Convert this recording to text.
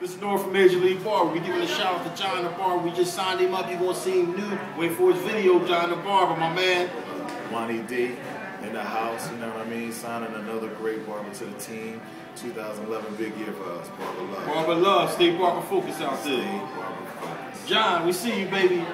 This is North from Major League Bar. We giving a shout out to John the Barber. We just signed him up. You're gonna see him new. Wait for his video, John the Barber, my man. Wani D in the house, you know what I mean? Signing another great barber to the team. 2011 big year for us. Barber love. Barber love. Stay barber focus out there. Stay barber focus. John, we see you, baby.